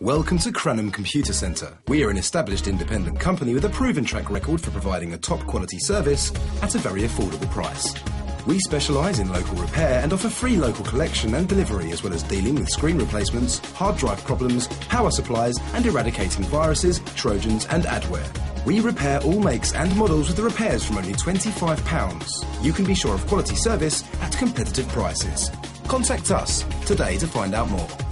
Welcome to Cranham Computer Centre. We are an established independent company with a proven track record for providing a top quality service at a very affordable price. We specialise in local repair and offer free local collection and delivery as well as dealing with screen replacements, hard drive problems, power supplies and eradicating viruses, trojans and adware. We repair all makes and models with the repairs from only £25. You can be sure of quality service at competitive prices. Contact us today to find out more.